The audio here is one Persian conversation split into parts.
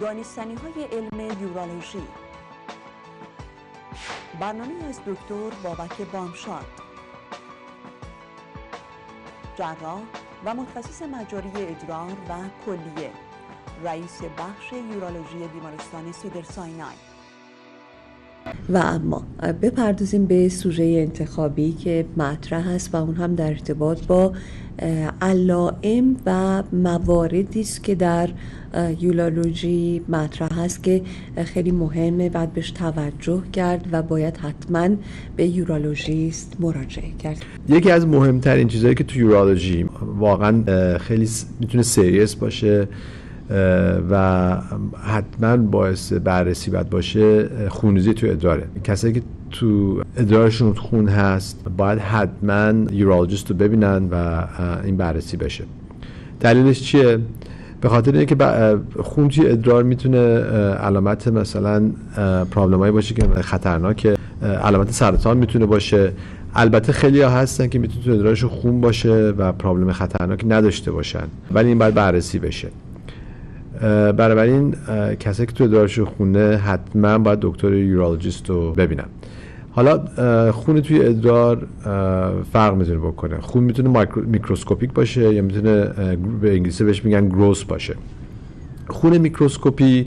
دانستنی های علم یورولوژی. برنامه از دکتر بابک بامشاد. جراح و متخصص مجاری ادرار و کلیه. رئیس بخش یورولوژی بیمارستان سیدر ساینای و اما بپردازیم به سوژه انتخابی که مطرح است و اون هم در ارتباط با علائم و مواردی است که در یولولوژی مطرح است که خیلی مهمه بعد بهش توجه کرد و باید حتما به یورولوژیست مراجعه کرد. یکی از مهمترین چیزهایی که تو یورولوژی واقعا خیلی می‌تونه سریس باشه و حتما باعث بررسی باید باشه خونریزی تو ادراره. کسایی که تو ادرارشون خون هست باید حتما یورولوژیست رو ببینن و این بررسی بشه. دلیلش چیه؟ به خاطر اینکه خون توی ادرار می‌تونه علامت مثلا پرابلمایی باشه که خطرناکه علامت سرطان می‌تونه باشه. البته خیلی ها هستن که می‌تونه تو ادرارشون خون باشه و پرابلم خطرناک نداشته باشن. ولی این باید بررسی بشه. این کسی که تو ادرارش خونه حتما باید دکتر یورولوژیست رو ببینم. حالا خون توی ادرار فرق می‌تونه بکنه. خون می‌تونه microscopic باشه یا می‌تونه به انگلیسی بهش میگن gross باشه. خون میکروسکوپی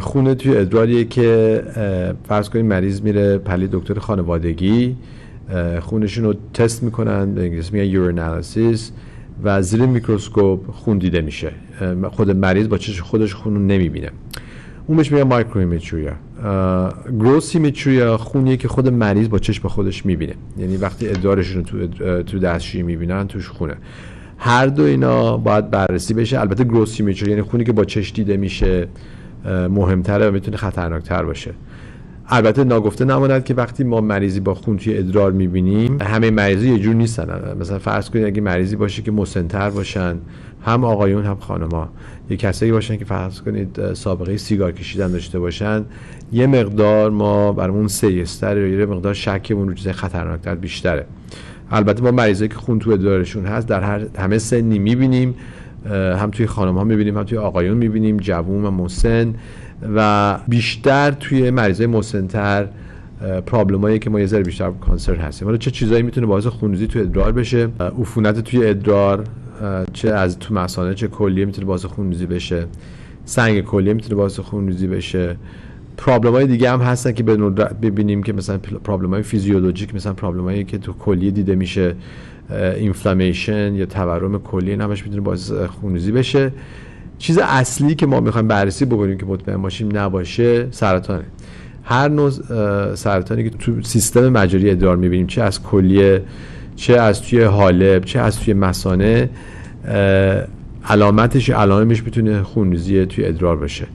خون توی ادراریه که فرض کنید مریض میره پهلوی دکتر خانوادگی خونشون رو تست می‌کنن به انگلیسی میگن urinalysis. و زیر میکروسکوپ خون دیده میشه. خود مریض با چشم خودش خون نمی‌بینه. اون بهش میگه مایکرو ایمیتریا گروس ایمیتریا خونیه که خود مریض با چشم خودش می‌بینه. یعنی وقتی ادرارشون رو تو تو دستشویی می‌بینن توش خونه. هر دو اینا باید بررسی بشه. البته گروس ایمیتریا یعنی خونی که با چش دیده میشه مهمتره و می‌تونه خطرناکتر باشه. البته ناگفته نماند که وقتی ما مریضی با خون توی ادرار می‌بینیم همه مریضی یه جور نیستن. مثلا فرض کنید اگه مریضی باشه که مسنتر باشن هم آقایون هم خانما یه کسایی باشن که فرض کنید سابقه سیگار کشیدن داشته باشن یه مقدار ما برامون سیستر یا یه مقدار شکمون رو چیز خطرناکتر بیشتره. البته ما مریضایی که خون توی ادرارشون هست در هر همه سنی می‌بینیم هم توی خانم ها می‌بینیم هم توی آقایون می‌بینیم جوون و مسن. و بیشتر توی مریضای مسنتر پرابلمایی که ما یه ذره بیشتر کانسر هستیم. حالا چه چیزایی می‌تونه باعث خونریزی توی ادرار بشه؟ عفونت توی ادرار چه از تو مثانه چه کلیه می‌تونه باعث خونریزی بشه؟ سنگ کلیه می‌تونه باعث خونریزی بشه؟ پرابلم های دیگه هم هستن که ببینیم که مثلا پرابلم های فیزیولوژیک مثلا پرابلم هایی که تو کلیه دیده میشه اینفلامیشن یا تورم کلیه همش می‌تونه باعث خونریزی بشه. چیز اصلی که ما می‌خوایم بررسی بکنیم که مطمئن باشیم نباشه سرطانه. هر نوع سرطانی که تو سیستم مجاری ادرار می‌بینیم چه از کلیه چه از توی حالب چه از توی مسانه علامتش علامش می‌تونه خونریزی توی ادرار باشه.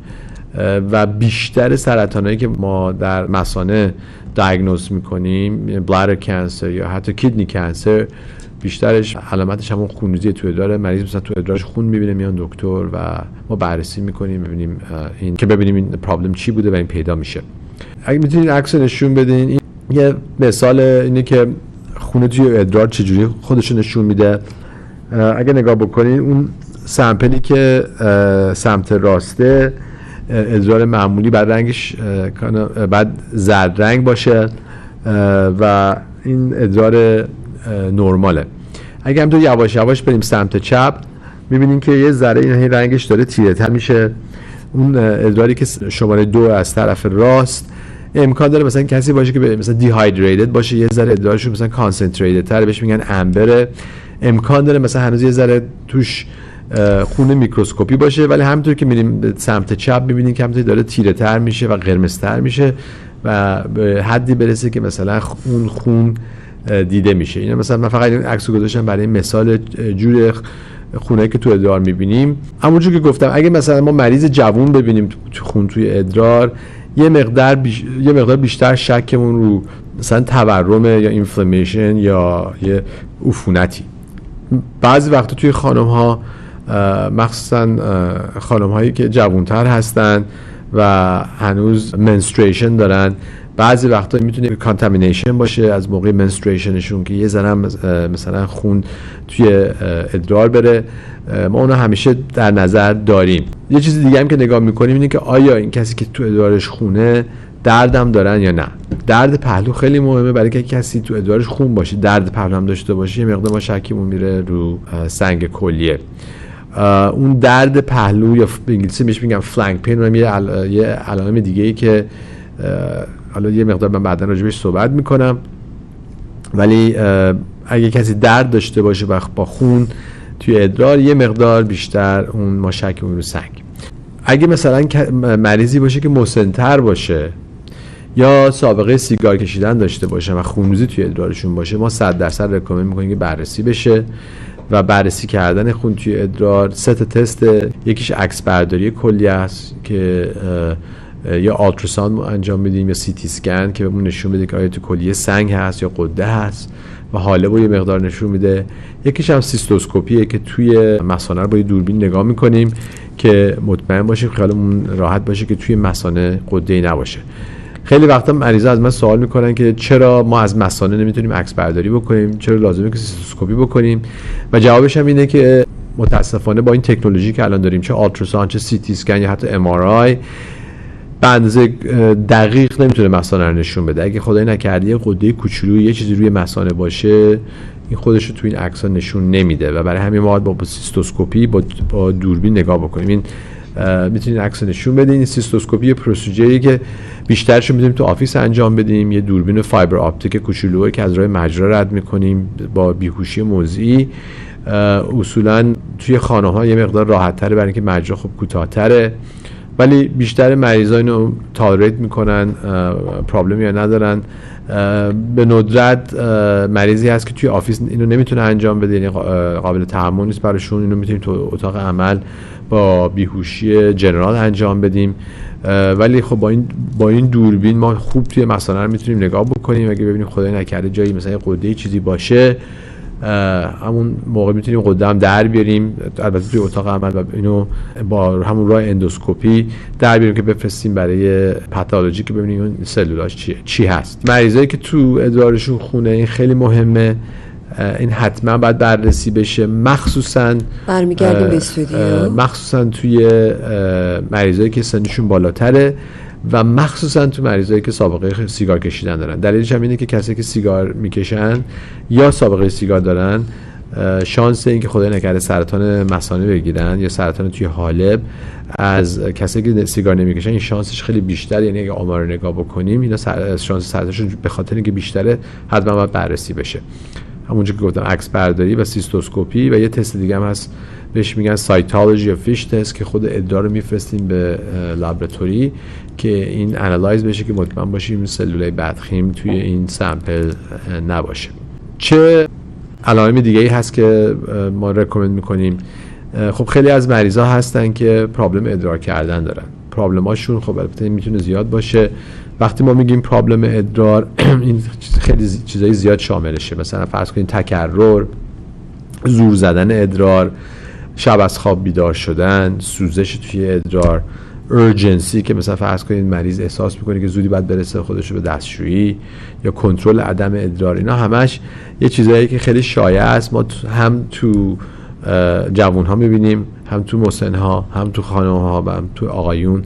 و بیشتر سرطانهایی که ما در مسانه دیاگنوز می‌کنیم بلادر کانسر یا حتی کیدنی کانسر بیشترش علامتش همون خونریزی تو ادرار مریض مثلا تو ادرارش خون می‌بینه میان دکتر و ما بررسی می‌کنیم ببینیم این که ببینیم این پرابلم چی بوده و این پیدا میشه. اگه می‌تونید عکس نشون بدین این یه مثال اینه که خونه توی ادرار چجوری خودش نشون میده. اگه نگاه بکنین اون سمپلی که سمت راسته ادرار معمولی بعد رنگش بعد زرد رنگ باشه و این ادرار نرماله. اگه تو یواش یواش بریم سمت چپ می‌بینیم که یه ذره این رنگش داره تیره تر میشه. اون ادراری که شماره دو از طرف راست امکان داره مثلا کسی باشه که مثلا dehydrated باشه یه ذره ادرارش مثلا concentrated تر بهش میگن amber ه امکان داره مثلا هنوز یه ذره توش خون میکروسکوپی باشه ولی همینطور که میریم سمت چپ می‌بینیم که همینطور داره تیره تر میشه و قرمزتر میشه و حدی برسه که مثلا اون خون دیده میشه. اینا مثلا من فقط این عکسو گذاشتم برای مثال جور خونه که تو ادرار می‌بینیم. همونجور که گفتم اگه مثلا ما مریض جوون ببینیم تو خون توی ادرار یه مقدار یه مقدار بیشتر شکمون رو مثلا تورم یا inflammation یا یه عفونتی. بعضی وقتا توی خانم ها مخصوصا خانم هایی که جوانتر هستن و هنوز menstruation دارن بعضی وقتا می‌تونه contamination باشه از موقع menstruation شون که یه زنم مثلا خون توی ادرار بره. ما اونو همیشه در نظر داریم. یه چیز دیگه هم که نگاه می‌کنیم اینه که آیا این کسی که تو ادوارش خونه دردم دارن یا نه؟ درد پهلو خیلی مهمه برای که کسی تو ادوارش خون باشه درد پهلو هم داشته باشه یه مقدار ما شکیمون میره رو سنگ کلیه. اون درد پهلو یا انگلیسی میگم فلنگ پین. یه علائم دیگه ای که حالا یه مقدار من بعدا راجبش صحبت می‌کنم. ولی اگه کسی درد داشته باشه و با خون توی ادرار یه مقدار بیشتر اون ما شک رو سنگ. اگه مثلا مریضی باشه که مسنتر باشه یا سابقه سیگار کشیدن داشته باشه و خونریزی توی ادرارشون باشه ما 100 درصد رکامند می‌کنیم که بررسی بشه و بررسی کردن خون توی ادرار سه تست یکیش عکس برداری کلی است که یا ultrasound انجام میدیم یا CT scan که بهمون نشون بده که آیا تو کلیه سنگ هست یا غده هست. و حالب ها یه مقدار نشون میده. یکیش هم cystoscopy ه که توی مثانه رو با یه دوربین نگاه می‌کنیم که مطمئن باشیم خیالمون راحت باشه که توی مثانه غده نباشه. خیلی وقتا مریضا از من سوال می‌کنن که چرا ما از مثانه نمی‌تونیم عکس برداری بکنیم؟ چرا لازمه که cystoscopy بکنیم؟ و جوابش هم اینه که متاسفانه با این تکنولوژی که الان داریم چه ultrasound چه CT scan یا حتی M به اندازه دقیق نمی‌تونه مثانه رو نشون بده. اگه خدای نکرده یه غده کوچولو یه چیزی روی مثانه باشه این خودش رو تو این عکس نشون نمیده. و برای همین ما با cystoscopy با, با دوربین نگاه بکنیم. این می‌تونید عکس نشون بدین. این cystoscopy procedure ی که بیشترش می‌تونیم تو office انجام بدیم. یه دوربین fiber optic کوچولو که از راه مجرا رد می‌کنیم با بیهوشی موضعی. اصولا توی خانم ها یه مقدار راحت تره برای اینکه مجرا خب کوتاهتره. ولی بیشتر مریضا اینو tolerate می‌کنن problem ی یا ندارن. به ندرت مریضی هست که توی office اینو نمی‌تونه انجام بده یعنی قابل تحمل نیست براشون. اینو می‌تونیم تو اتاق عمل با بیهوشی general انجام بدیم. ولی خب با این با این دوربین ما خوب توی رو می‌تونیم نگاه بکنیم. اگه ببینیم خدای نکرده جایی مثلا غده چیزی باشه همون موقع می‌تونیم قدم در بیاریم. البته توی اتاق عمل و اینو با همون راه اندوسکوپی در بیاریم که بفرستیم برای پاتولوژی که ببینیم اون سلولاش چی, چی هست. مریضایی که تو ادرارشون خونه این خیلی مهمه. این حتما باید بررسی بشه. مخصوصا برمیگردیم به استودیو. مخصوصا توی مریضایی که سنشون بالاتره. و مخصوصا تو مریضایی که سابقه سیگار کشیدن دارن. دلیلش هم اینه که کسی که سیگار می‌کشن یا سابقه سیگار دارن شانس اینکه خدای نکرده سرطان مثانه بگیرن یا سرطان توی حالب از کسی که سیگار نمی‌کشن این شانسش خیلی بیشتر. یعنی اگه آمار نگاه بکنیم اینا شانس سرطانشون به خاطر اینکه بیشتره حتما باید بررسی بشه. همونجور که گفتم عکس برداری و cystoscopy و یه تست دیگه هم هست بهش میگن cytology یا FISH test که خود ادرار رو میفرستیم به laboratory که این analyze بشه که مطمئن باشیم سلولای بدخیم توی این sample نباشه. چه علائم دیگه ای هست که ما رکومند می‌کنیم؟ خب خیلی از مریضا هستن که پرابلم ادرار کردن دارن. پرابلماشون خب البته می‌تونه زیاد باشه. وقتی ما میگیم پرابلم ادرار این خیلی چیزای زیاد شاملشه. مثلا فرض کنید تکرر زور زدن ادرار شب از خواب بیدار شدن سوزش توی ادرار ارجنسی که مثلا فرض کنید مریض احساس می‌کنه که زودی باید برسه خودش به دستشویی یا کنترل عدم ادرار. اینا همش یه چیزایی که خیلی شایع است. ما هم تو جوون ها می‌بینیم هم تو مسن ها هم تو خانم ها و هم تو آقایون.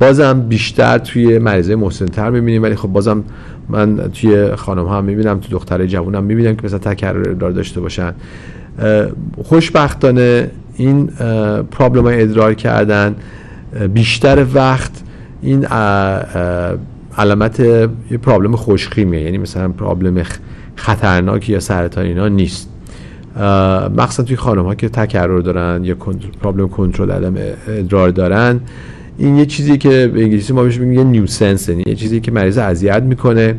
بازم بیشتر توی مریضای مسنتر می‌بینیم ولی خب بازم من توی خانم ها هم می‌بینم تو دخترای جوون هم می‌بینم که مثلا تکرر ادرار داشته باشن. خوشبختانه این پرابلم ادرار کردن بیشتر وقت این علامت یه پرابلم خوشخیمیه. یعنی مثلا پرابلم خطرناکی یا سرطان اینا نیست. مخصوصا توی خانم ها که تکرر دارن یا پرابلم کنترل عدم ادرار دارن. این یه چیزی که به انگلیسی ما بهش میگیم نیوسنس یعنی یه چیزی که مریض اذیت می‌کنه.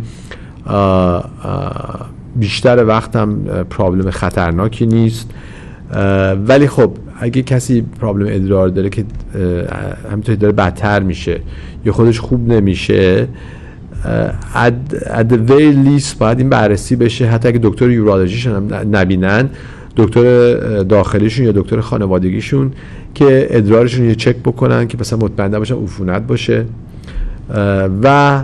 بیشتر وقت هم پرابلم خطرناکی نیست. ولی خب اگه کسی پرابلم ادرار داره که همینطوری داره بدتر میشه یا خودش خوب نمیشه at the very least باید این بررسی بشه. حتی اگه دکتر یورولوژیشون هم نبینن دکتر داخلیشون یا دکتر خانوادگیشون که ادرارشون یه چک بکنن که مثلا مطمئن باشن عفونت باشه. و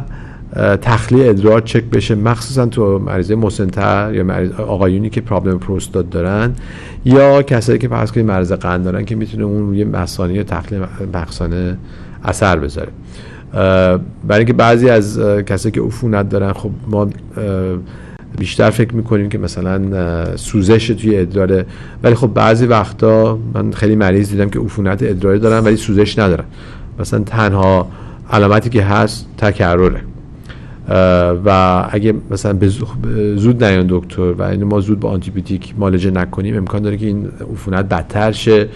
تخلیه ادرار چک بشه مخصوصا تو مریضه مسنتر یا مریض آقایونی که پرابلم پروستات دارن یا کسایی که فرض کنید مرض قند دارن که می‌تونه اون روی مثانه یا تخلیه مخصانه اثر بذاره. برای اینکه بعضی از کسایی که عفونت دارن خب ما بیشتر فکر می‌کنیم که مثلا سوزش توی ادراره. ولی خب بعضی وقتا من خیلی مریض دیدم که عفونت ادراری دارن ولی سوزش ندارن. مثلا تنها علامتی که هست تکرره. و اگه مثلا به زود نیان دکتر و اینو ما زود با آنتیبیوتیک معالجه نکنیم امکان داره که این عفونت بدتر شه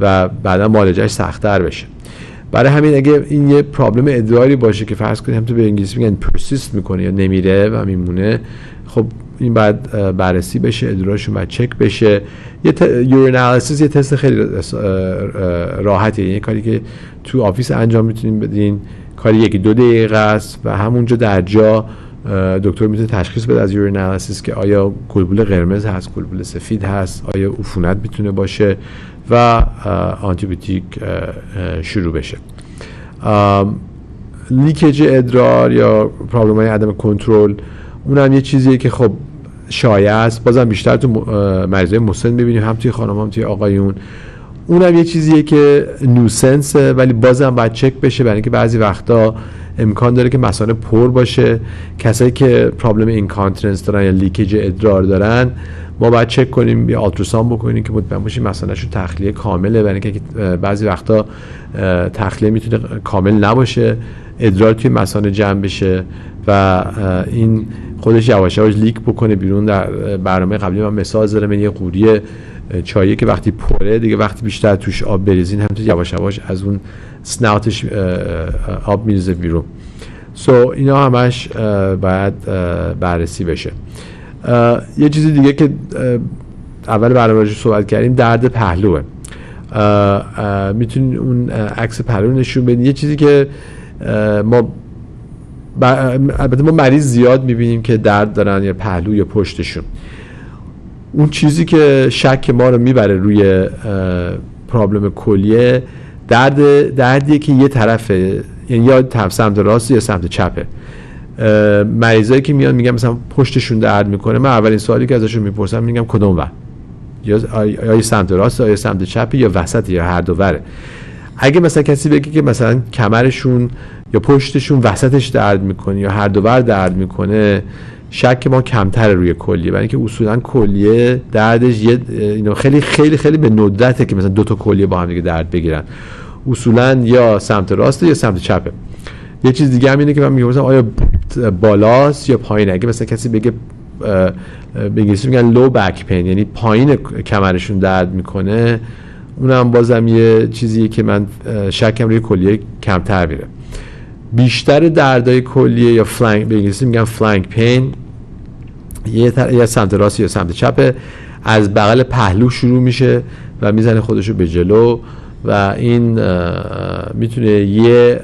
و بعدا معالجه‌ش سختتر بشه. برای همین اگه این یه problem ادراری باشه که فرض کنیم تو به انگلیسی میگن persist می‌کنه یا نمیره و میمونه خب این بعد بررسی بشه ادرارشون باید چک بشه. یه ت... یه تست خیلی راحتیه یه کاری که تو office انجام می‌تونیم بدین. کاری یکی دو دقیقه است و همونجا در جا دکتر می‌تونه تشخیص بده از یورین که آیا گلبول قرمز هست گلبول سفید هست آیا عفونت می‌تونه باشه و آنتیبیوتیک شروع بشه. لیکج ادرار یا پرابلم های عدم کنترل اونم یه چیزیه که خب شایع است. بازم بیشتر تو مریضای مسن ببینیم هم توی خانم هم توی آقایون. اونم یه چیزیه که nuisance ه ولی بازم باید چک بشه برای اینکه بعضی وقتا امکان داره که مثانه پر باشه. کسایی که problem incontinence دارن یا leakage ادرار دارن ما باید چک کنیم یا ultrasound بکنیم که مطمئن باشیم مثانهشون تخلیه کامله برای اینکه بعضی وقتا تخلیه می‌تونه کامل نباشه ادرار توی مثانه جمع بشه و این خودش یواش یواش leak بکنه بیرون در برنامه قبلی. من مثال زدم یه قوری چایی که وقتی پره دیگه وقتی بیشتر توش آب بریزین هم یواش یواش از اون سناوتش آب میریزه بیرون. سو so, اینا همش باید بررسی بشه. یه چیز دیگه که اول برنامه صحبت کردیم درد پهلوه. می‌تونین اون عکس پهلو نشون بدین. یه چیزی که ما البته ما مریض زیاد می‌بینیم که درد دارن یا پهلو یا پشتشون. اون چیزی که شک ما رو می‌بره روی پرابلم کلیه درد دردیه که یه طرفه. یعنی یا سمت راست یا سمت چپه. مریضایی که میان میگن مثلا پشتشون درد می‌کنه. من اولین سوالی که ازشون می‌پرسم میگم کدوم ور؟ یا آیا سمت راست یا سمت چپ یا وسط یا هر دو وره. اگه مثلا کسی بگه که مثلا کمرشون یا پشتشون وسطش درد می‌کنه یا هر دو ور درد می‌کنه شک ما کمتر روی کلیه. برای اینکه اصولا کلیه دردش یه خیلی خیلی خیلی به ندرته که مثلا دو تا کلیه با هم دیگه درد بگیرن. اصولا یا سمت راسته یا سمت چپه. یه چیز دیگه هم اینه که من میگم آیا بالاست یا پایین اگه مثلا کسی بگه به انگلیسی میگن لو بک پین یعنی پایین کمرشون درد می‌کنه اونم بازم یه چیزیه که من شکم روی کلیه کمتر میره. بیشتر دردای کلیه یا فلنگ به انگلیسی میگن فلنگ پین یه, یه سمت راست یا سمت چپه از بغل پهلو شروع میشه و می‌زنه خودشو به جلو و این می‌تونه یه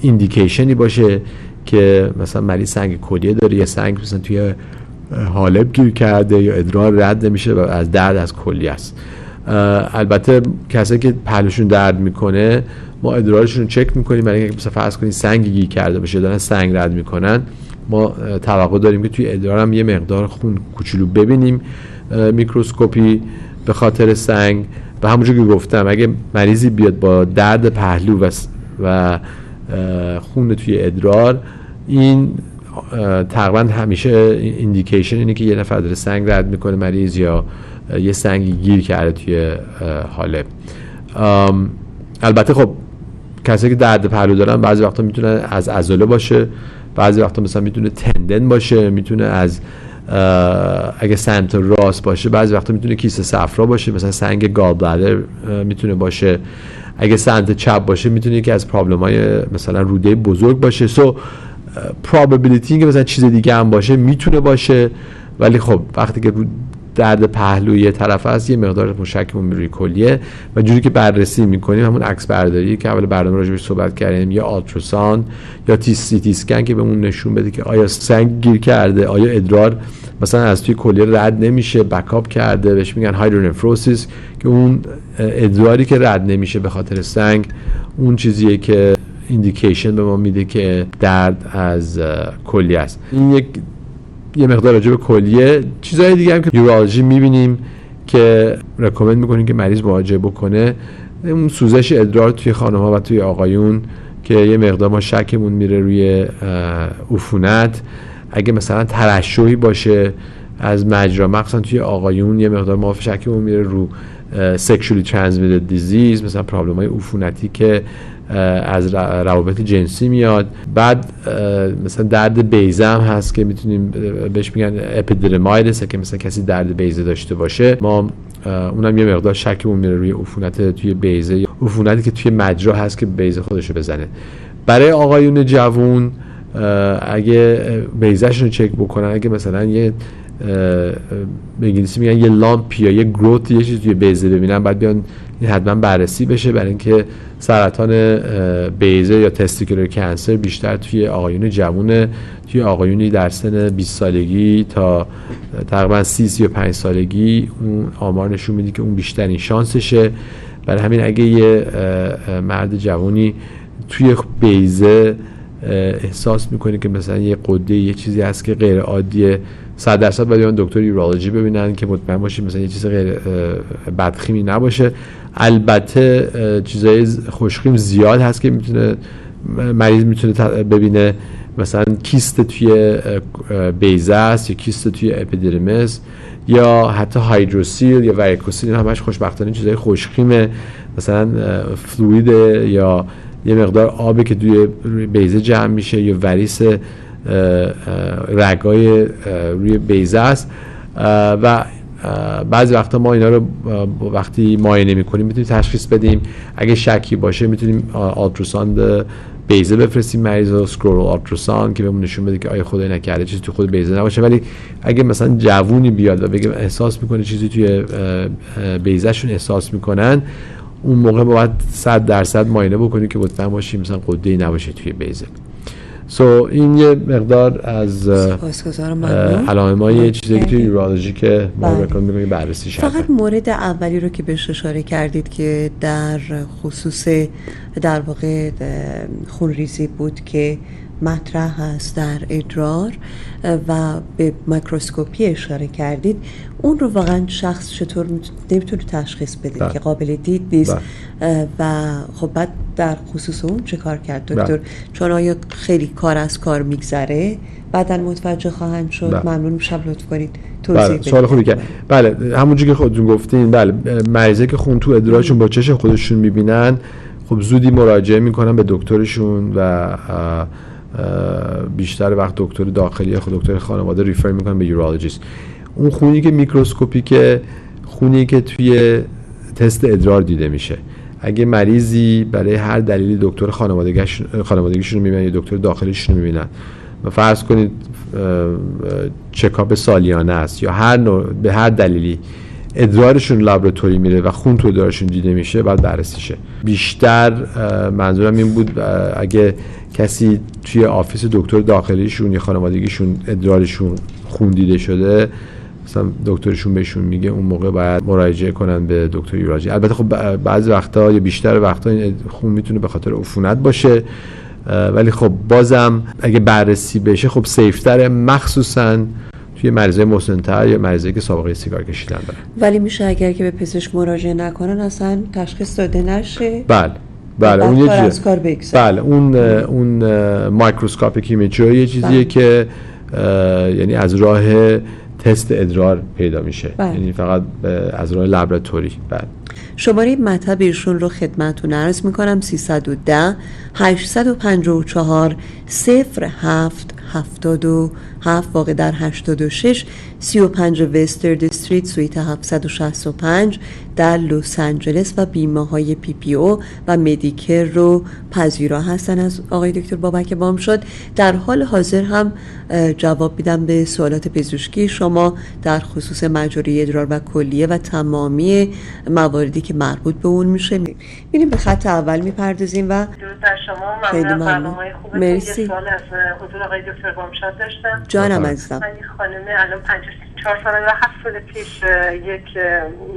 ایندیکیشنی باشه که مثلا مریض سنگ کلیه داره یا سنگ مثلا توی حالب گیر کرده یا ادرار رد نمیشه و از درد از کلیه است. البته کسایی که پهلوشون درد می‌کنه ما ادرارشون رو چک می‌کنیم. برای اینکه مثلا فرض کنید سنگ گیر کرده باشه دارن سنگ رد می‌کنن ما توقع داریم که توی ادرار هم یه مقدار خون کوچولو ببینیم. میکروسکوپی به خاطر سنگ. و همونجور که گفتم اگه مریضی بیاد با درد پهلو و, و خون توی ادرار این تقریبا همیشه indication اینه که یه نفر داره سنگ رد می‌کنه مریض یا یه سنگی گیر کرده توی حاله. البته خب کسی که درد پهلو دارن بعضی وقتا می‌تونه از عضله باشه بعضی وقتا مثلا می‌تونه تندن باشه می‌تونه از اگه سمت راست باشه بعضی وقتا می‌تونه کیسه صفرا باشه مثلا سنگ گالبلادر می‌تونه باشه. اگه سمت چپ باشه می‌تونه که از پرابلم های مثلا روده بزرگ باشه. سو probability که مثلا چیز دیگه هم باشه می‌تونه باشه. ولی خب وقتی که درد پهلوی طرف هست یه مقدار مشکمون روی کلیه و جوری که بررسی می‌کنیم همون عکس برداری که اول برنامه راجبش صحبت کردیم یا آلتروسان یا تی سی تی سکن که بهمون نشون بده که آیا سنگ گیر کرده آیا ادرار مثلا از توی کلیه رد نمیشه بکاپ کرده بهش میگن هایدرونفروسیس که اون ادراری که رد نمیشه به خاطر سنگ اون چیزیه که ایندیکیشن به ما میده که درد از کلیه است. این یک یه مقدار راجع به کلیه چیزهای دیگه هم که یورولوژی می‌بینیم که رکومند می‌کنیم که مریض مراجعه بکنه. اون سوزش ادرار توی خانم ها و توی آقایون که یه مقدار ما شکمون میره روی عفونت. اگه مثلا ترشحی باشه از مجرا مخصوصا توی آقایون یه مقدار ما شکمون میره رو سکشولی ترانسمیتد دیزیز مثلا پرابلم های که از روابط جنسی میاد. بعد مثلا درد بیزه هم هست که می‌تونیم بهش میگن اپیدرمایدس که مثلا کسی درد بیزه داشته باشه. ما اونم یه مقدار شکمون میره روی عفونت توی بیزه عفونتی که توی مجرا هست که بیزه خودشو بزنه. برای آقایون جوون اگه بیزهشون رو چک بکنن اگه مثلا یه به انگلیسی میگن یه لامپ یا یه گروت یه چیزی توی بیزه ببینن بعد بیان این حتما بررسی بشه برای اینکه سرطان بیزه یا تستیکولر کنسر بیشتر توی آقایون جوون توی آقایونی در سن 20 سالگی تا تقریبا 30 35 سالگی اون آمار نشون میده که اون بیشترین شانسشه. برای همین اگه یه مرد جوانی توی بیزه احساس می‌کنه که مثلا یه قده یه چیزی هست که غیر عادیه 100 درصد باید دکتر یورولوژی ببینن که مطمئن باشیم مثلا یه چیز غیر بدخیمی نباشه. البته چیزای خوشخیم زیاد هست که می‌تونه مریض می‌تونه ببینه مثلا کیست توی بیزه است یا کیست توی اپیدرمیس یا حتی هایدروسیل یا وریکوسیل همش خوشبختانه چیزای خوشخیمه مثلا فلوید یا یه مقدار آبی که توی بیزه جمع میشه یا وریس رگای روی بیزه است. و بعضی وقتا ما اینا رو وقتی معاینه می‌کنیم می‌تونیم تشخیص بدیم. اگه شکی باشه می‌تونیم آلتروساند بیزه بفرستیم مریض رو سکرول آلتروساند که بهمون نشون بده که آیا خدای نکرده چیزی تو خود بیزه نباشه. ولی اگه مثلا جوونی بیاد و بگه احساس می‌کنه چیزی توی بیزهشون احساس می‌کنن اون موقع باید 100 درصد معاینه بکنیم که مطمئن باشیم مثلا قده نباشه توی بیزه. سو این یه مقدار از علائم های چیزی که توی یورولوژی که ما بله. رکن می‌کنیم بررسی شده فقط مورد اولی رو که بهش اشاره کردید که در خصوص در واقع خونریزی بود که مطرح هست در ادرار و به میکروسکوپی اشاره کردید. اون رو واقعا شخص چطور نمی‌تونه تشخیص بده بله. که قابل دید نیست. بله. و خب بعد در خصوص اون چه کار کرد دکتر؟ بله. چون آیا خیلی کار از کار میگذره بعدا متوجه خواهند شد. بله. ممنون. میشم لطف کنید. توضیح بله سوال خوبی که بله. همونجوری که خودتون گفتین بله مریضه که خون تو ادرارشون با چشم خودشون می‌بینن خب زودی مراجعه می‌کنن به دکترشون و بیشتر وقت دکتر داخلی یا دکتر خانواده ریفر می‌کنن به یورولوژیست. اون خونی که میکروسکوپیکه خونی که توی تست ادرار دیده میشه. اگه مریضی برای هر دلیلی دکتر خانوادگیش خانوادگیشون رو می‌بینن یا دکتر داخلیشون رو می‌بینن. و فرض کنید checkup سالیانه است یا هر به هر دلیلی ادرارشون laboratory میره و خون تو ادرارشون دیده میشه باید بررسی شه. بیشتر منظورم این بود اگه کسی توی office دکتر داخلیشون یا خانوادگیشون ادرارشون خون دیده شده مثلا دکترشون بهشون میگه اون موقع باید مراجعه کنن به دکتر یوراجی البته خب بعضی وقتا یا بیشتر وقتا این خون می‌تونه به خاطر عفونت باشه ولی خب بازم اگه بررسی بشه خب سیفتره مخصوصا توی مریضای مسنتر یا مریضایی که سابقه سیگار کشیدن دارن. ولی میشه اگر که به پزشک مراجعه نکنن اصلا تشخیص داده نشه. بله بله اون یه بگذره. بله اون اون microscopic hematuria یه چیزیه بله. که یعنی از راه تست ادرار پیدا میشه. بله. یعنی فقط از راه laboratory بله. شماره مطب ایشون رو خدمتتون عرض می‌کنم 310 854 07 77 واقع در 86 35 West Third Street Suite 765 در لس آنجلس و بیمه های PPO و مدیکر رو پذیرا هستن از آقای دکتر بابک بام شد. در حال حاضر هم جواب میدم به سوالات پزشکی. شما در خصوص مجاری ادرار و کلیه و تمامی مواردی که مربوط به اون میشه میریم به خط اول می‌پردازیم و خیلی ممنون. مرسی. یه سوال از حضور آقای دکتر بامشاد داشتم. جانم. عزیزم. من یه خانمه الان 54 ساله و 7 سال پیش یک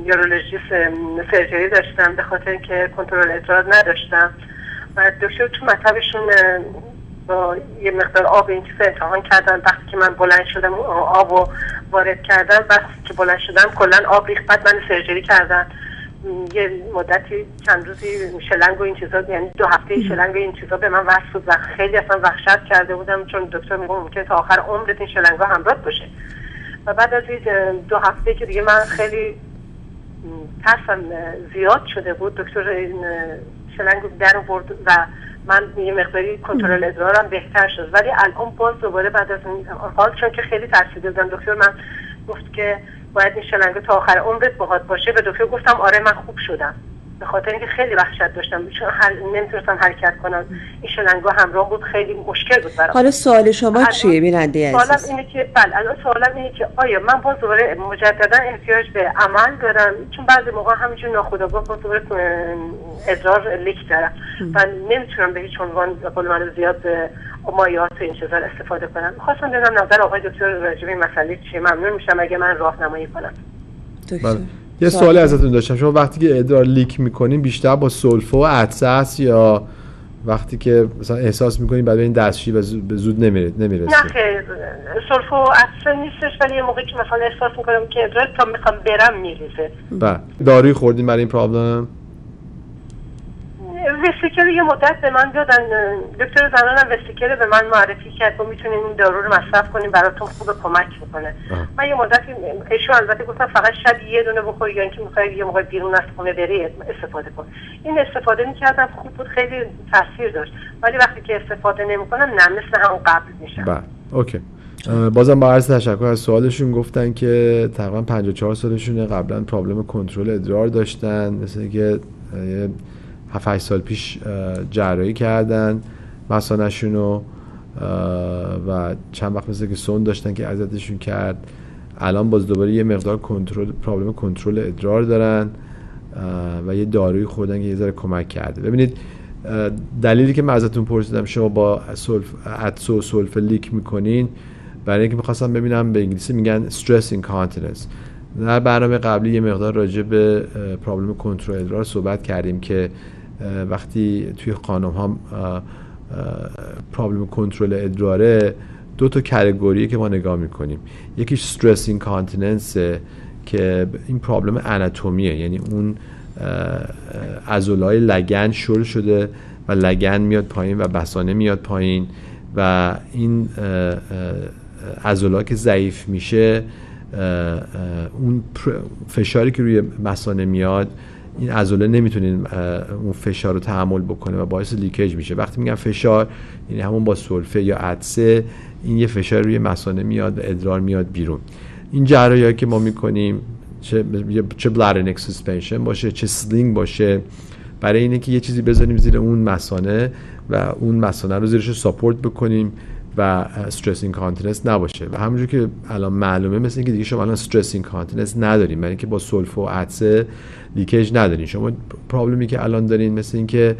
یورولوژیست اه، سرجری داشتم به خاطر اینکه کنترل ادرار نداشتم. و دکتر تو مطبشون با یه مقدار آب این چیزا امتحان کردن. وقتی که من بلند شدم آب رو وارد کردن وقتی که بلند شدم کلا آب ریخت بعد من سرجری کردن یه مدتی چند روزی شلنگ و این چیزا یعنی دو هفته شلنگ و این چیزا به من وصل بود و خیلی اصلا وحشت کرده بودم چون دکتر میگه ممکنه تا آخر عمرت این شلنگ ها همراه باشه. و بعد از دو هفته که دیگه من خیلی ترسم زیاد شده بود. دکتر این شلنگ در برد و من یه مقداری کنترل ادرارم بهتر شد. ولی الان باز دوباره بعد از این حال چون که خیلی ترسیده بودم دکتر من گفت که باید این شلنگ تا آخر عمرت باهات باشه. به دکتر گفتم آره من خوب شدم. به خاطر اینکه خیلی وحشت داشتم. چون هر نمی‌تونستم حرکت کنم. این شلنگا همراه بود. خیلی مشکل بود برام. حالا سوال شما چیه بیننده سوالم اینه که بله الان سوالم اینه که آیا من باز دوباره مجددا احتیاج به عمل دارم؟ چون بعضی موقع همینجور ناخودآگاه باز دوباره ادرار leak دارم. و نمی‌تونم به هیچ عنوان قول من زیاد به مایعات این چیزا استفاده کنم. خواستم بدونم نظر آقای دکتر راجع به مسئله چیه. ممنون میشم اگه من راهنمایی کنم. دکتر. یه سوالی ازتون داشتم. شما وقتی که ادرار leak می‌کنین بیشتر با سرفه و عطسه یا وقتی که مثلا احساس می‌کنین باید برین دستشویی به زود نمیرید نمی‌رسه نه خیر. سرفه و عطسه نیستش ولی یه موقعی که مثلا احساس می‌کنم که ادرار تا می‌خوام برم میریزه. بله. داروی خوردین برای این پرابلم؟ وسیکل یه مدت به من دادن دکتر زنانم وسیکل به من معرفی کرد و می‌تونین این دارو رو مصرف کنیم براتون خوب کمک می‌کنه. من یه مدت ایشو البته گفتم فقط شب یه دونه بخوری یا اینکه می‌خوای یه موقع بیرون از خونه بری استفاده کن. این استفاده می‌کردم خوب بود خیلی تاثیر داشت. ولی وقتی که استفاده نمی‌کنم نه مثل همون قبل میشم. بله اوکی. بازم با عرض تشکر از سوالشون گفتن که تقریبا 54 سالشونه قبلا problem control ادرار داشتن مثل که 7 سال پیش جراحی کردن مثانشون رو و چند وقت مثل که سوند داشتن که ازتشون کرد. الان باز دوباره یه مقدار control problem control ادرار دارن و یه داروی خوردن که یه ذره کمک کرده. ببینید دلیلی که من ازتون پرسیدم شما با سرفه عطسه و سرفه leak می‌کنین برای اینکه می‌خواستم ببینم به انگلیسی میگن stress incontinence. در برنامه قبلی یه مقدار راجع به پرابلم کنترل ادرار صحبت کردیم که وقتی توی خانم ها پرابلم کنترل ادراره دو تا کتگوریه که ما نگاه می‌کنیم. یکیش استرس اینکانتیننس که این پرابلم اناتومیه یعنی اون عضلای لگن شل شده و لگن میاد پایین و بسانه میاد پایین و این عضلا که ضعیف میشه اون فشاری که روی مثانه میاد این عضله نمی‌تونه اون فشار رو تحمل بکنه و باعث leakage میشه. وقتی میگم فشار یعنی همون با سرفه یا عطسه این یه فشار روی مثانه میاد و ادرار میاد بیرون. این جراحی که ما می‌کنیم چه چه bladder suspension باشه چه sling باشه برای اینه که یه چیزی بذاریم زیر اون مثانه و اون مثانه رو زیرش support بکنیم. و stress incontinence نباشه. و همونجور که الان معلومه مثل اینکه دیگه شما الان stress incontinence نداریم برای اینکه با سرفه و عطسه leakage ندارین. شما problem ی که الان دارین مثل اینکه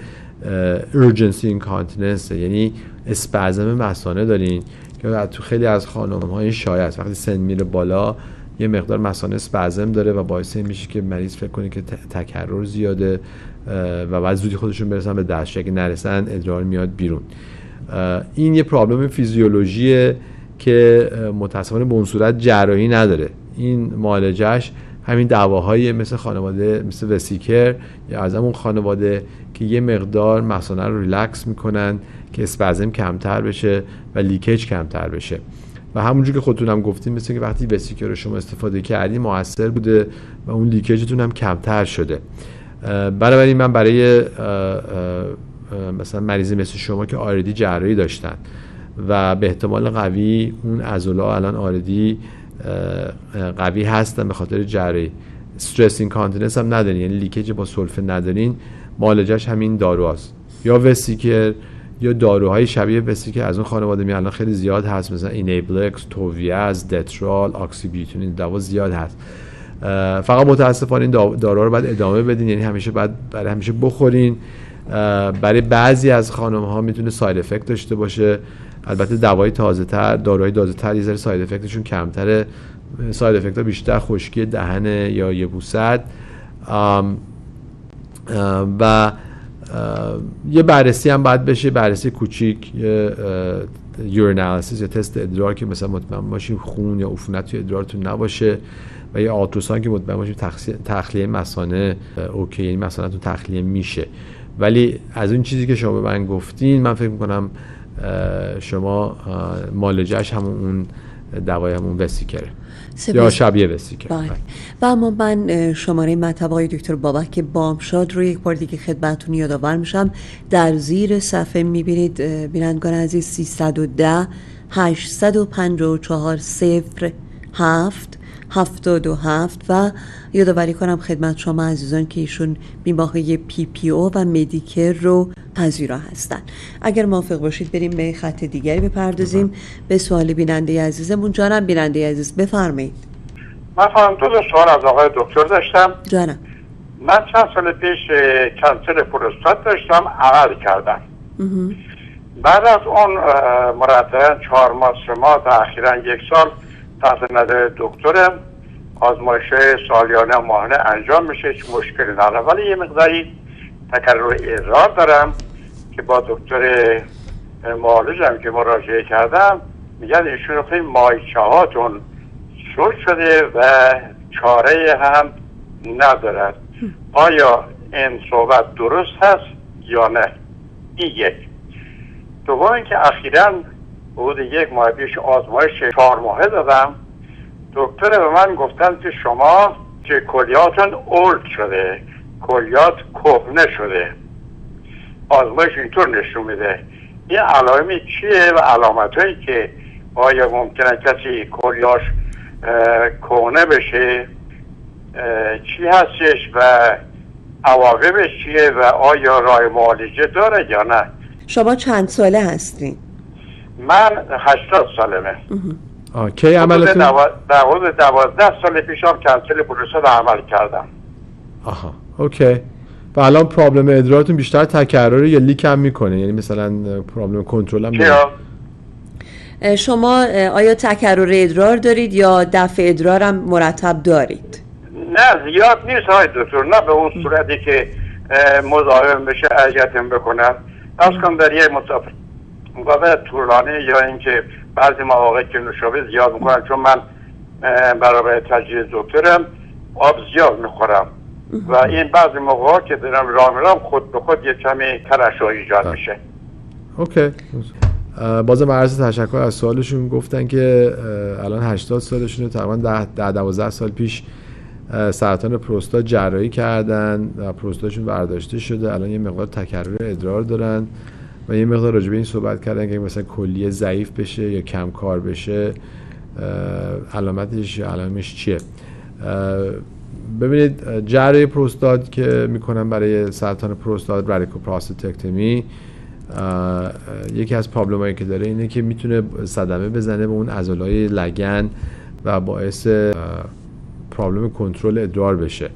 urgency incontinence یعنی spasm مثانه دارین. که تو خیلی از خانم های است. وقتی سن میره بالا یه مقدار مثانه spasm داره و باعث میشه که مریض فکر کنه که تکرر زیاده و بعد زودی خودشون برسونن به دستشویی. اگه نرسن ادرار میاد بیرون. این یه problem فیزیولوژیه که متاسفانه به اون صورت جراحی نداره. این معالجهش همین دواهای مثل خانواده مثل VESIcare یا از همون خانواده که یه مقدار مثانه رو ریلکس می‌کنن که spasm کمتر بشه و leakage کمتر بشه. و همونجور که خودتون هم گفتیم مثل که وقتی VESIcare رو شما استفاده کردی موثر بوده و اون leakage تون هم کمتر شده. بنابراین من برای مثلا مریضی مثل شما که already جراحی داشتن. و به احتمال قوی اون عضله الان already قوی هستن به خاطر جراحی. stress incontinence هم ندارین یعنی leakage با سرفه ندارین. معالجش همین داروهاست. یا VESIcare یا داروهای شبیه VESIcare. از اون خانواده می الان خیلی زیاد هست. مثلا Enablex Toviaz Detrol oxybutynin این دوا زیاد هست. فقط متاسفانه این داروها رو باید ادامه بدین. یعنی همیشه باید برای همیشه بخورین. برای بعضی از خانم ها می‌تونه side effect داشته باشه. البته دوای تازه تر داروهای تازه تر یه ذره side effect شون کمتره. side effect ها بیشتر خشکی دهنه یا یه یبوست و یه بررسی هم باید بشه بررسی کوچیک urinalysis یا تست ادرار که مثلا مطمئن باشیم خون یا عفونت توی ادرارتون نباشه. و یه آتوسان که مطمئن باشیم تخلیه مسانه اوکی یعنی مسانتون تخلیه میشه. ولی از اون چیزی که شما به من گفتین من فکر می‌کنم شما مالجش همون اون دوای همون وسیکره یا شبیه وسیکر بله. بله. و اما من شماره مطب های دکتر بابک بامشاد رو یک بار دیگه خدمتتون یادآور میشم در زیر صفحه می‌بینید بینندگان عزیز 310 854 صفر هفت هفتاد و هفت و یادآوری کنم خدمت شما عزیزان که ایشون بیمه‌های PPO و Medicare رو پذیرا هستن. اگر موافق باشید بریم به خط دیگری بپردازیم. به سوال بیننده عزیزمون. جانم بیننده عزیز بفرمایید. من خواهم دو سوال از آقای دکتر داشتم. جانم. من چند سال پیش cancer پروستات داشتم عمل کردم. بعد از اون مرتبا چهار ماه سه ماه تا اخیرا یک سال تحت نظر دکترم. آزمایش سالیانه ماهانه انجام میشه هیچ مشکلی نداره. ولی یه مقداری تکرر ادرار دارم که با دکتر معالجم که مراجعه کردم میگن ایشون خیلی مایچه هاتون شد شده و چاره هم ندارد. آیا این صحبت درست هست یا نه؟ این یک. دوم اینکه اخیرا حدود یک ماه پیش آزمایش چهار ماهه دادم. دکتر به من گفتن که شما که کلیاتون اولد شده کلیات کهنه شده. آزمایش اینطور نشون میده. این علائمی چیه و علامت هایی که آیا ممکنه کسی کلیاش کهنه بشه چی هستش و عواقبش چیه و آیا راه معالجه داره یا نه؟ شما چند ساله هستین؟ من هشتاد سالمه. کی عملتون؟ در حدود دوازده سال پیش هم cancer رو عمل کردم. آها okay. و الان problem ادرارتون بیشتر تکرره یا leak هم می‌کنه؟ یعنی مثلا problem control هم شما آیا تکرر ادرار دارید یا دفع ادرار هم مرتب دارید؟ نه زیاد نیست های دکتر. نه به اون صورتی که مزاحم بشه اذیتم بکنن. از کنم در یه مسافر طولانی یا اینکه بعضی مواقع که نوشابه زیاد می‌کنن چون من برای تجهیز دکترم آب زیاد می‌خورم. و این بعضی موقع که دارم راه میرم خود به خود یه کمی ترشح ایجاد میشه. اوکی. بازم عرض تشکر از سوالشون. گفتن که الان 80 سالشونه تقریبا 10 12 سال پیش سرطان پروستات جراحی کردن و پروستاتشون برداشته شده. الان یه مقدار تکرر ادرار دارن. و یه مقدار راجع به این صحبت کردن که مثلا کلیه ضعیف بشه یا کم کار بشه علامتش یا علامش چیه ببینید جراحی پروستات که می‌کنن برای سرطان پروستات رادیکو پروستاتکتومی یکی از problem ایی که داره اینه که می‌تونه صدمه بزنه به اون عضلای لگن و باعث problem control ادرار بشه.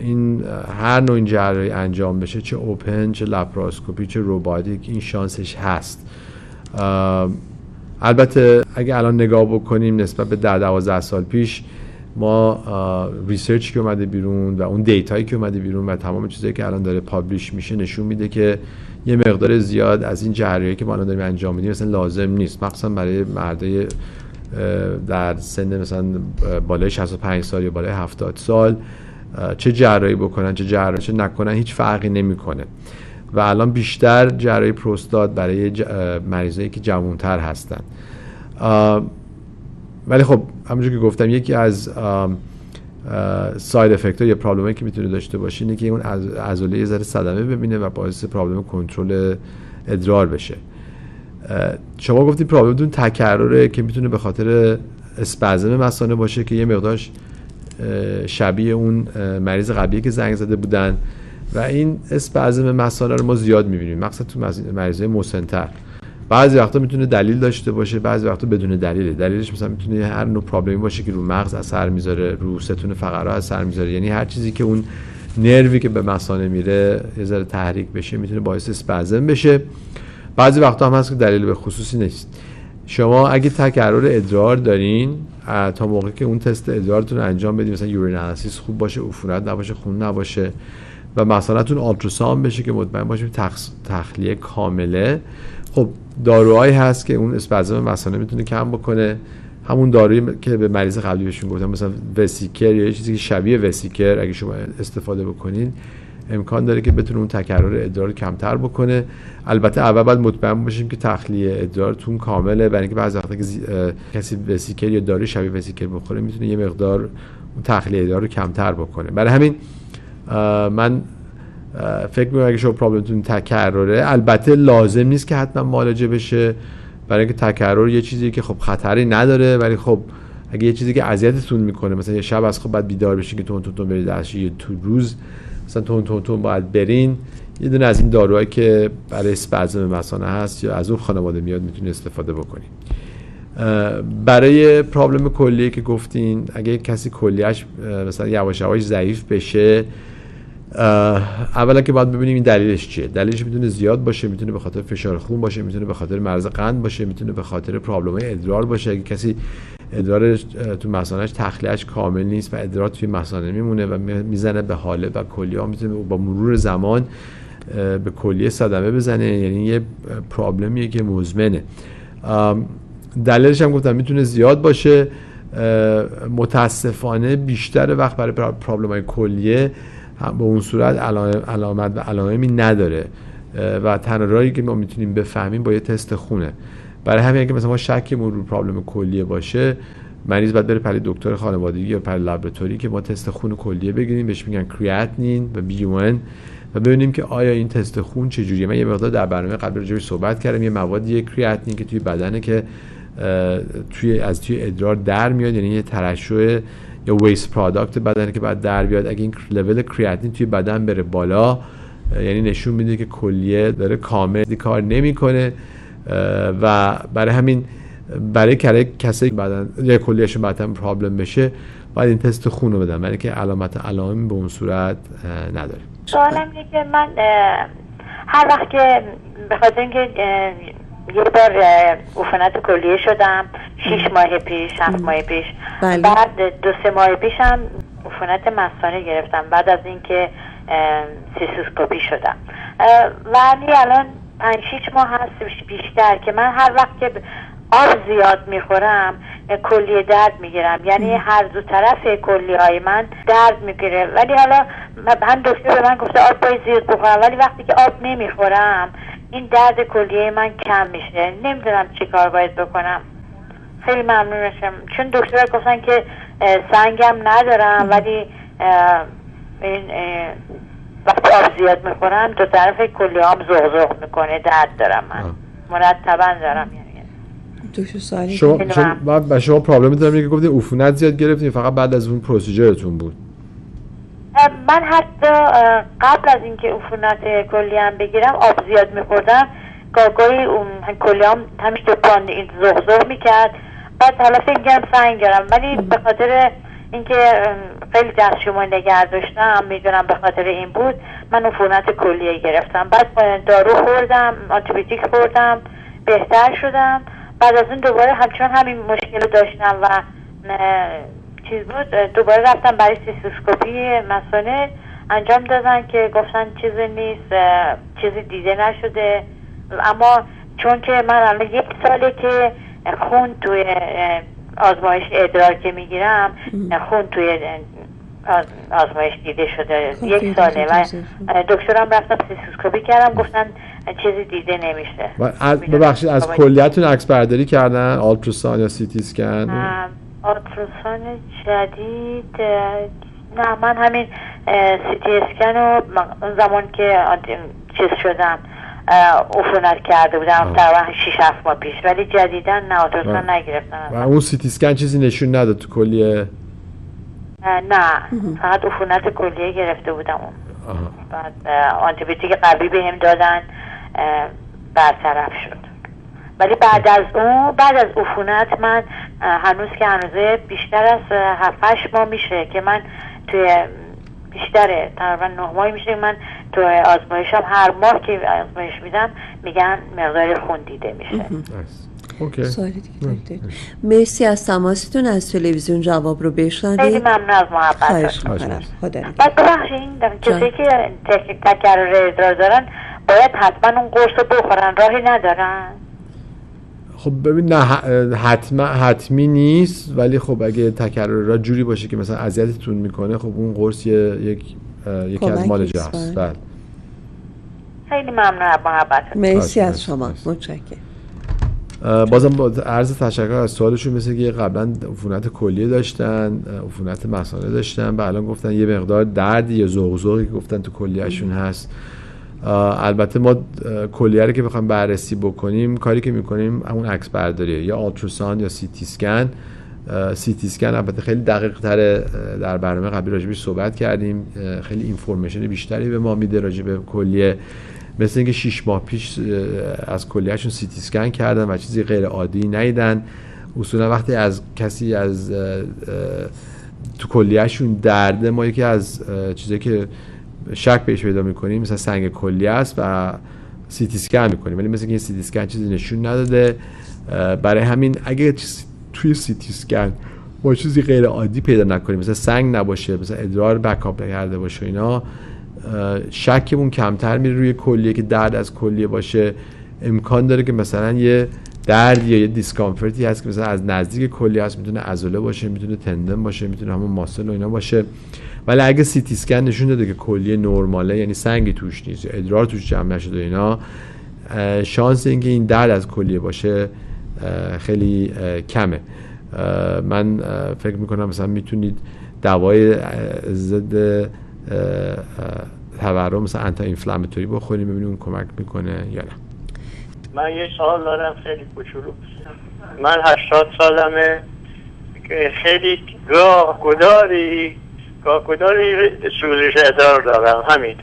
این هر نوع این جراحی انجام بشه چه open چه laparoscopy چه robotic این شانسش هست. البته اگه الان نگاه بکنیم نسبت به در دوازده سال پیش ما research که اومده بیرون و اون data یی که اومده بیرون و تمام چیزایی که الان داره publish میشه نشون میده که یه مقدار زیاد از این جراحی که ما الان داریم انجام میدیم مثلا لازم نیست. مخصوصا برای مردای در سن مثلا بالای 65 سال یا بالای 70 سال چه جراحی بکنن چه جراحی چه نکنن هیچ فرقی نمی‌کنه. و الان بیشتر جراحی پروستات برای ج... مریضایی که جوانتر هستن. ولی خب همونجور که گفتم یکی از ساید افکت ها یا پرابلمی که می‌تونه داشته باشه اینه که اون عضله یه ذره صدمه ببینه و باعث پرابلم کنترل ادرار بشه. شما گفتید پرابلمتون تکرره که می‌تونه به خاطر اسپازم مثانه باشه که یه مقدارش شبیه اون مریض قبلی که زنگ زده بودن. و این اسپازم مثانه رو ما زیاد می‌بینیم. مقصد تو مریضای مسنتر. بعضی وقتا می‌تونه دلیل داشته باشه بعضی وقتا بدون دلیل دلیلش مثلا می‌تونه هر نوع پرابلمی باشه که رو مغز اثر می‌ذاره رو ستون فقرا اثر می‌ذاره. یعنی هر چیزی که اون نروی که به مثانه میره یه ذره تحریک بشه می‌تونه باعث اسپازم بشه. بعضی وقتا هم هست که دلیل به خصوصی نیست. شما اگه تکرر ادرار دارین تا موقعی که اون تست ادرارتون انجام بدید مثلا یورین خوب باشه عفونت نباشه خون نباشه و مثلا آلتروسان بشه که مطمئن باشیم تخلیه کامله. خب داروهایی هست که اون اسپازم مثانه می‌تونه کم بکنه. همون دارویی که به مریض قبلی بهشون گفتم مثلا وسیکر یا چیزی که شبیه وسیکر اگه شما استفاده بکنین امکان داره که بتونه اون تکرر ادرار رو کمتر بکنه. البته اول باید مطمئن باشیم که تخلیه ادرارتون کامله برای اینکه بعضی وقتا که کسی وسیکر یا داروی شبیه وسیکر بخوره می‌تونه یه مقدار اون تخلیه ادرار رو کمتر بکنه. برای همین من فکر می‌کنم اگه شما پرابلمتون تکرره البته لازم نیست که حتما معالجه بشه. برای اینکه تکرر یه چیزی که خب خطری نداره ولی خب اگه یه چیزی که اذیتتون می‌کنه مثلا یه شب از خب باید بیدار بشین که تون تون برید یه تو روز مثلا تون تون تون باید برین. یه دونه از این داروهایی که برای اسپازم مثانه هست یا از اون خانواده میاد می‌تونید استفاده بکنید برای پرابلم کلیه که گفتین اگه کسی کلیهش مثلا یواش یواش ضعیف بشه اولا که باید ببینیم این دلیلش چیه. دلیلش می‌تونه زیاد باشه می‌تونه به خاطر فشار خون باشه می‌تونه به خاطر مرز قند باشه می‌تونه به خاطر پرابلم ادرار باشه. اگه کسی ادرار تو مثانهش تخلیهش کامل نیست و ادرار توی مثانه میمونه و می‌زنه به حاله و کلیه. می‌تونه با مرور زمان به کلیه صدمه بزنه. یعنی یه پرابلمیه که مزمنه. دلیلش هم گفتم می‌تونه زیاد باشه. متاسفانه بیشتر وقت برای پرابلم های کلیه به اون صورت علامت و علائمی نداره. و تنها که ما می‌تونیم بفهمیم با یه تست خونه. برای همین اگه مثلا ما شکمون رو problem کلیه باشه مریض باید بره پیش دکتر خانوادگی یا پیش لابراتوری که ما تست خون کلیه بگیریم بهش میگن کریاتنین و B و ببینیم که آیا این تست خون چجوریه. من یه مقدار در برنامه قبل راجعش صحبت کردم. یه موادی کریاتنین که توی بدنه که توی از توی ادرار در میاد یعنی یه ترشح یا waste product بدنه که باید در بیاد. اگه این level creatinine توی بدن بره بالا یعنی نشون میده که کلیه داره کامل کار نمی‌کنه. و برای همین برای کره کسی بدن یا کلیهشون بدن پرابلم بشه باید این تست خون رو بدن برای که علامت علائم به اون صورت نداره. سوالم اینه که من هر وقت که به خاطر اینکه یه بار عفونت کلیه شدم شیش ماه پیش هفت ماه پیش بله. بعد دو سه ماه پیش هم عفونت مثانه گرفتم بعد از اینکه سیسوسکوپی شدم. ولی الان پنج شیش ماه هست بیشتر که من هر وقت که آب زیاد می‌خورم کلیه درد می‌گیرم. یعنی هر دو طرف کلیه های من درد می‌گیره. ولی حالا هم دکتر به من گفته آب باید زیاد بخورم ولی وقتی که آب نمی‌خورم این درد کلیه من کم میشه. نمی‌دونم چی کار باید بکنم. خیلی ممنون میشم چون دکتر گفتن که سنگم ندارم ولی این وقتی آب زیاد می‌خورم دو طرف کلیه هم زغزغ می‌کنه درد دارم من. مرتبا دارم یعنی. شما شما شما پرابلم دارم که گفتید عفونت زیاد گرفتین فقط بعد از اون پروسیجرتون بود. من حتی قبل از اینکه عفونت کلی هم بگیرم آب زیاد میخوردم. گاگاهی اون کلی هم همیشه پان این زغزغ می‌کرد. بعد حالا فکر سنگ گرم ولی به خاطر اینکه خیلی دست شما نگه داشتم می‌دونم به خاطر این بود. من عفونت کلیه گرفتم. بعد دارو خوردم آنتیبیوتیک خوردم بهتر شدم. بعد از اون دوباره همچون همین مشکل داشتم و چیز بود. دوباره رفتم برای سیستوسکوپی مسانه انجام دادن که گفتن چیزی نیست چیزی دیده نشده. اما چون که من الان یک ساله که خون توی آزمایش ادرار که می‌گیرم خون توی آزمایش دیده شده. خب، یک ساله. و دکترم رفتم سیستوسکوپی کردم گفتن چیزی دیده نمیشه. ببخشید از کلیتون عکس برداری کردن؟ آلتروسان یا سیتی اسکن آتروسان جدید نه من همین سیتی اسکن رو زمان که چیز شدم. عفونت کرده بودم در 6 7 ماه پیش. ولی جدیدا نه آتروسان نگرفتم و اون سیتی اسکن چیزی نشون نداد تو کلیه؟ نه. فقط عفونت کلیه گرفته بودم اون. بعد آنتیبیوتیک قوی بهم دادن. برطرف شد. ولی بعد از اون بعد از عفونت من هنوز که هنوزه بیشتر از هفتش ماه میشه که من توی بیشتر تقریبا نه ماهی میشه من تو آزمایشم هر ماه که آزمایش میدم میگن مقدار خون دیده میشه. اوکی. سوالی دیگه مرسی از تماستون از تلویزیون جواب رو خیلی بشنوید ممنون از محبت خواهش خواهش می‌کنم. می‌کنم. خدا نگهدار. بعد ببخشید. کسی که تکنیک تکرر ادرار دارن باید حتما اون قرص رو بخورن راهی ندارن. خب ببین نه حتما حتمی نیست ولی خب اگه تکرر را جوری باشه که مثلا اذیتتون می‌کنه خب اون قرص یه- یک یکی از کمکی مالجه است، هست بله. خیلی ممنون از محبت مرسی مرسی، از شما. متشکرم. اه، بازم با عرض تشکر از سوالشون مثل که قبلا عفونت کلیه داشتن عفونت مثانه داشتن و الان گفتن یه مقدار دردی یا ذوق که گفتن تو کلیهشون هست. البته ما کلیه رو که بخوایم بررسی بکنیم کاری که می‌کنیم همون عکس برداریه یا ultrasound یا CT scan اه، CT scan البته خیلی دقیق اه، در برنامه قبلی راجعبش صحبت کردیم. خیلی information بیشتری به ما میده راجع به کلیه. مثل اینکه شیش ماه پیش از کلیهشون CT scan کردن و چیزی غیر عادی ندیدن. اصولا وقتی از کسی از تو کلیهشون درده ما یکی از چیزایی که شک بهش پیدا می‌کنیم مثلا سنگ کلیه است و سی تی اسکن می‌کنیم. ولی مثل اینکه این سی تی اسکن چیزی نشون نداده برای همین اگه توی سی تی اسکن ما چیزی غیر عادی پیدا نکنیم. مثلا سنگ نباشه مثلا ادرار back up نکرده باشه اینا. شکمون کمتر میره روی کلیه که درد از کلیه باشه. امکان داره که مثلا یه درد یا یه discomfort ی هست که مثلا از نزدیک کلیه هست می‌تونه عضله باشه می‌تونه tendon باشه می‌تونه همون muscle و اینا باشه. ولی اگه سی تی اسکن نشون داده که کلیه نرماله یعنی سنگی توش نیست ادرار توش جمع نشده اینا شانس اینکه این درد از کلیه باشه خیلی کمه. من فکر می‌کنم مثلا می‌تونید دوای ضد تورم مثلا انتا اینفلاماتوری بخوریم ببینیم اون کمک می‌کنه یا نه. من یه سوال دارم خیلی کوچولو. من هشتاد سالمه. که خیلی گاه گداری گاه گداری سوزش ادرار دارم همین.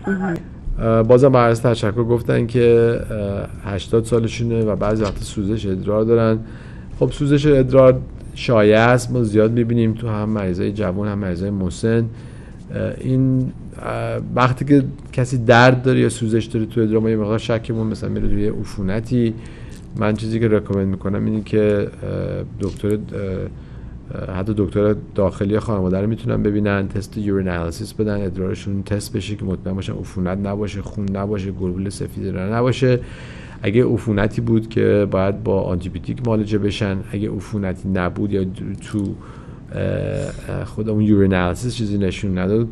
بازم بر از تشکر گفتن که اه، 80 سالشونه و بعضی وقت سوزش ادرار دارن. خب سوزش ادرار شایع است. ما زیاد می‌بینیم تو هم مریضای جوان هم مریضای مسن. این وقتی که کسی درد داره یا سوزش داره تو ادرار ما یه مقدار شکمون مثلا میره روی عفونتی. من چیزی که رکامند می‌کنم اینه که دکتر حتی دکتر داخلی خانواده رو می‌تونن ببینن تست یورین انالیسیس بدن ادرارشون تست بشه که مطمئن باشن عفونت نباشه خون نباشه گلبول سفید را نباشه. اگه عفونتی بود که باید با آنتیبیوتیک معالجه بشن. اگه عفونتی نبود یا تو اه، اه، خود اون یورین چیزی نشون نداد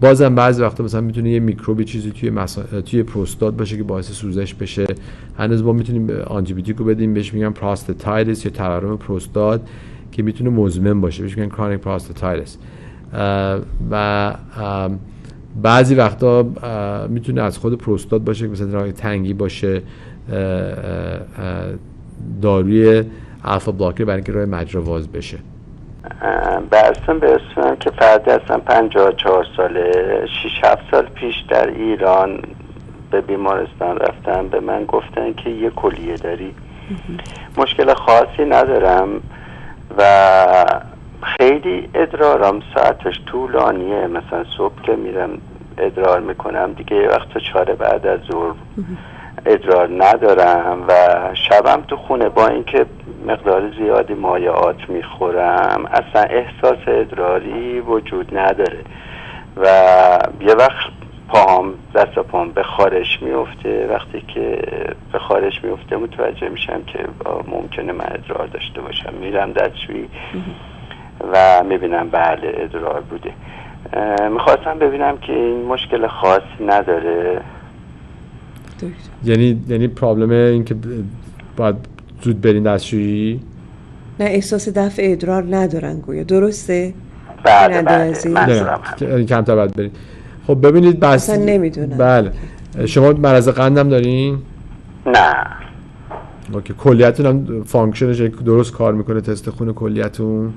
بازم بعضی وقتا مثلا می‌تونه یه میکروبی چیزی توی مسا... توی پروستات باشه که باعث سوزش بشه. هنوز ما می‌تونیم آنتیبیوتیک رو بدیم بهش میگن prostatitis یا تورم پروستات. که می‌تونه مزمن باشه. بهش میگن chronic prostatitis و بعضی وقتا می‌تونه از خود پروستات باشه که مثلا راه تنگی باشه داروی alpha blocker برای اینکه راه مجرا باز بشه. به اسمم که فردی هستم 54 ساله 6 7 سال پیش در ایران به بیمارستان رفتم به من گفتن که یه کلیه داری. مشکل خاصی ندارم. و خیلی ادرارم ساعتش طولانیه. مثلا صبح که میرم ادرار می‌کنم دیگه وقت چاره بعد از ظهر ادرار ندارم و شبم تو خونه با اینکه مقدار زیادی مایعات می‌خورم اصلا احساس ادراری وجود نداره. و یه وقت پاهم دست و پام به خارش میفته وقتی که به خارش میفته متوجه میشم که ممکنه من ادرار داشته باشم. میرم دستشویی و می‌بینم بله ادرار بوده. می‌خواستم ببینم که این مشکل خاصی نداره. یعنی یعنی پرابلم این که باید زود برین دستشویی نه احساس دفع ادرار ندارن گویا. درسته؟ بله بله. که- کمتر باید برین. خب ببینید بس اصلا نمی‌دونم. بله. شما مرض قندم دارین؟ نه. OK کلیتون هم function ش درست کار می‌کنه تست خون کلیتون؟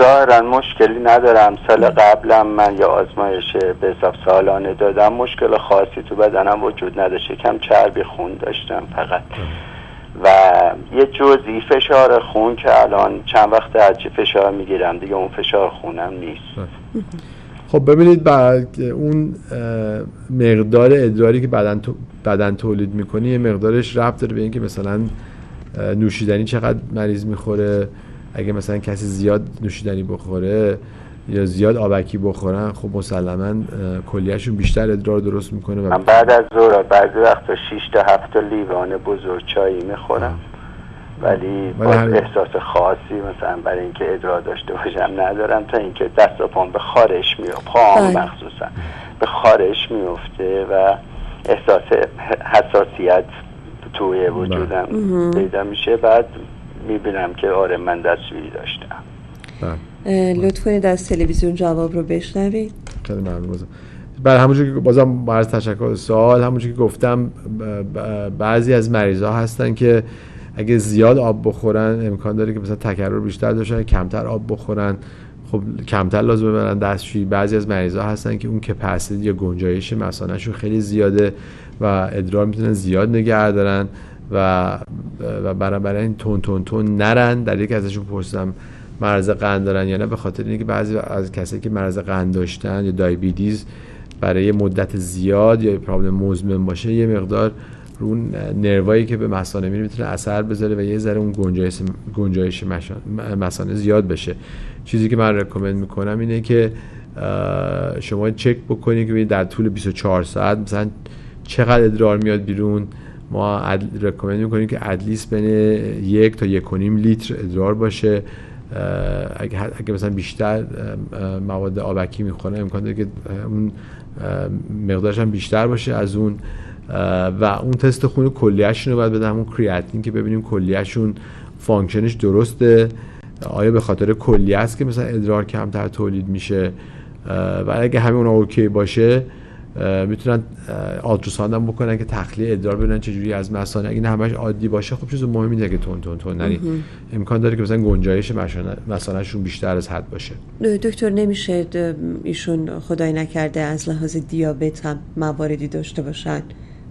ظاهرا مشکلی ندارم. سال قبلم من یه آزمایش به حساب سالانه دادم. مشکل خاصی تو بدنم وجود نداشت. کم چربی خون داشتم فقط. و یه جزئی فشار خون که الان چند وقت هرچی فشار می‌گیرم. دیگه اون فشار خونم نیست. خب ببینید بعد اون مقدار ادراری که بدن بدن تولید می‌کنه یه مقدارش ربط داره به اینکه مثلا نوشیدنی چقدر مریض می‌خوره. اگه مثلا کسی زیاد نوشیدنی بخوره یا زیاد آبکی بخورن خب مسلما کلیهشون بیشتر ادرار درست می‌کنه من بعد از ظهر بعضی وقتا 6 تا 7 تا لیوان بزرگ چایی می‌خورم ولی با احساس خاصی مثلا برای اینکه ادرار داشته باشم ندارم تا اینکه دست و پام به خارش میفته پام بله. مخصوصا به خارش میفته و احساس حساسیت توی وجودم پیدا میشه. بعد می‌بینم که آره من دستشویی داشتم. بله. لطف کنید از تلویزیون جواب رو بشنوید. خیلی ممنون برای همونجور که بازم از تشکر سوال همونجور که گفتم بعضی از مریض ها هستن که اگه زیاد آب بخورن امکان داره که مثلا تکرر بیشتر داشتن کمتر آب بخورن. خب کمتر لازم ببرن دستشویی. بعضی از مریضا هستن که اون کپاسیتی یا گنجایش مثانهشون خیلی زیاده و ادرار می‌تونن زیاد نگه دارن و و برای این تون تون تون نرن. در یک ازشون پرسیدم مرض قند دارن یا نه. به خاطر اینکه بعضی از کسایی که مرض قند داشتن یا دایبیدیز برای مدت زیاد یا پرابلم مزمن باشه یه مقدار رو نروایی که به مثانه میره می‌تونه اثر بذاره و یه ذره اون گنجایش گنجایش مثانه زیاد بشه. چیزی که من رکومند می‌کنم اینه که شما چک بکنید که در طول 24 ساعت مثلا چقدر ادرار میاد بیرون. ما recommend می‌کنیم که at least بین یک تا یک و نیم لیتر ادرار باشه. اگه, اگه مثلا بیشتر مواد آبکی می‌خوره امکان داره که اون مقدارش هم بیشتر باشه از اون. و اون تست خون کلیهشون رو باید بدم اون کریاتین که ببینیم کلیهشون function ش درسته. آیا به خاطر کلیه است که مثلا ادرار کمتر تولید میشه؟ و اگه همه اونا OK باشه می‌تونن آلتروساند هم بکنن که تخلیه ادرار ببینن چجوری از مثانه اگه همش عادی باشه خب چیز مهمی نیست که تون تون تون نری. امکان داره که مثلا گنجایش مثانهشون بیشتر از حد باشه. دکتر نمیشه ایشون خدای نکرده از لحاظ دیابت هم مواردی داشته باشن؟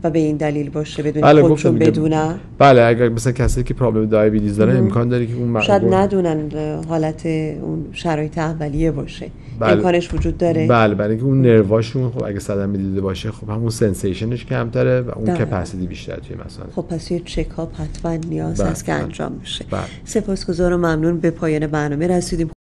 و به این دلیل باشه بدون بله خودشون بدونن. بله اگر مثلا کسی که پرابلم دیابتیس داره امکان داره که اون شاید ندونن حالت اون شرایط اولیه باشه. بله. امکانش وجود داره. بله برای اینکه اون نرواشون خب اگه صدمه دیده باشه خب همون سنسیشنش کمتره و اون کپاسیتی بیشتر توی مثلا. خب پس یه چکاپ حتما نیاز بله. هست که بله. انجام بشه. بله. سپاسگزارم ممنون. به پایان برنامه رسیدیم.